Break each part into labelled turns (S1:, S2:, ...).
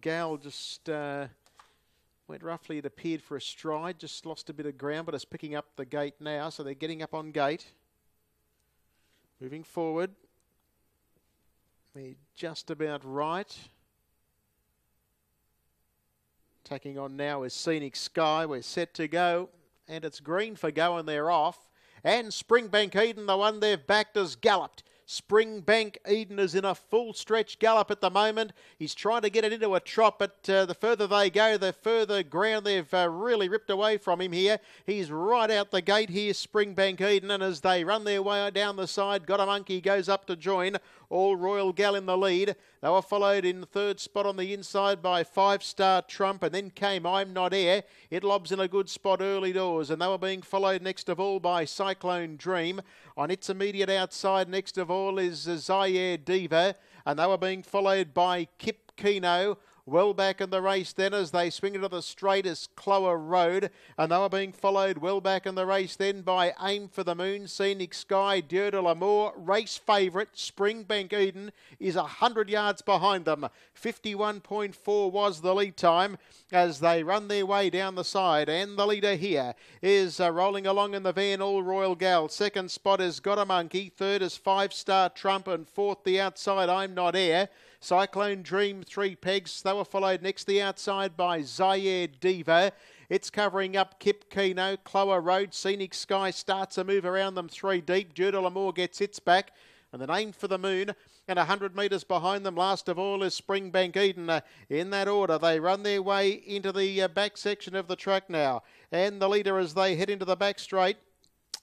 S1: Gal just uh, went roughly, it appeared, for a stride. Just lost a bit of ground, but it's picking up the gate now. So they're getting up on gate. Moving forward. They're just about right. Taking on now is Scenic Sky. We're set to go. And it's green for going. they're off. And Springbank Eden, the one they've backed, has galloped. Springbank Eden is in a full stretch gallop at the moment. He's trying to get it into a trot, but uh, the further they go, the further ground they've uh, really ripped away from him here. He's right out the gate here, Springbank Eden, and as they run their way down the side, Got a Monkey goes up to join. All Royal Gal in the lead. They were followed in third spot on the inside by Five Star Trump, and then came I'm Not Air. It lobs in a good spot early doors, and they were being followed next of all by Cyclone Dream. On its immediate outside, next of all, is Zaire Diva, and they were being followed by Kip Keno. Well back in the race then as they swing into the straightest Clower Road. And they were being followed well back in the race then by Aim for the Moon, Scenic Sky, Dieu de l'Amour. Race favourite, Springbank Eden, is 100 yards behind them. 51.4 was the lead time as they run their way down the side. And the leader here is uh, rolling along in the van, All Royal Gal. Second spot is Got a Monkey. Third is Five Star Trump. And fourth, the outside, I'm Not Air. Cyclone Dream, three pegs. They were followed next the outside by Zaire Diva. It's covering up Kip Keno, Clower Road, Scenic Sky starts a move around them three deep. De l'Amour gets its back. And then Aim for the moon, and 100 metres behind them, last of all, is Springbank Eden. Uh, in that order, they run their way into the uh, back section of the track now. And the leader as they head into the back straight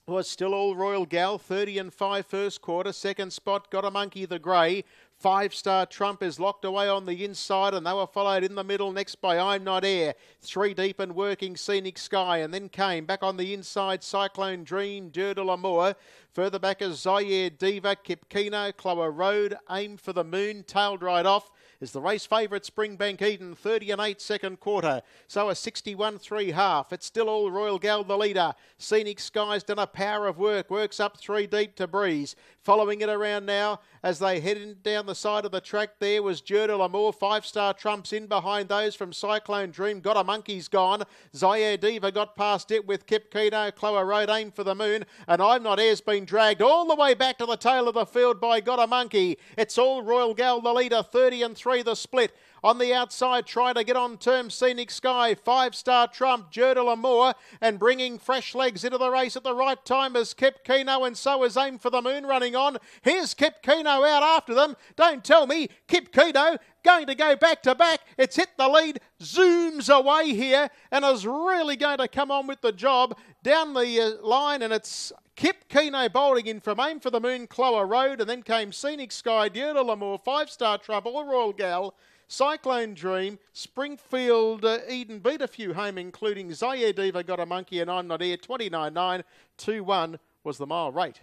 S1: was still all Royal Gal, 30 and 5 first quarter. Second spot, got a monkey the grey. Five star Trump is locked away on the inside, and they were followed in the middle next by I'm Not Air. Three deep and working Scenic Sky, and then came back on the inside Cyclone Dream, Dieu de l'Amour. Further back is Zaire Diva, Kip Keno, Clower Road, Aim for the Moon, tailed right off is the race favourite Springbank Eden, 30 and 8 second quarter. So a 61 3 half. It's still all Royal Gal the leader. Scenic Skies done a power of work, works up three deep to Breeze. Following it around now as they head down the side of the track there was Dieu de l'Amour. Five star trumps in behind those from Cyclone Dream. Got a monkey's gone. Zaire Diva got past it with Kip Keno. Clower Road aim for the moon. And I'm Not Air's been dragged all the way back to the tail of the field by Got a Monkey. It's all Royal Gal the leader, 30 and 3 the split. On the outside, trying to get on term, Scenic Sky, five star Trump, de l'Amour, and bringing fresh legs into the race at the right time as Kip Keno, and so is Aim for the Moon running on. Here's Kip Keno out after them. Don't tell me Kip Keno going to go back to back. It's hit the lead, zooms away here, and is really going to come on with the job down the uh, line, and it's Kip Keno bowling in from Aim for the Moon, Clower Road, and then came Scenic Sky, Dieu de l'Amour, Five Star Trouble, Royal Gal, Cyclone Dream, Springfield uh, Eden beat a few home, including Zaire Diva got a monkey and I'm not here. 29 9 2 1 was the mile rate.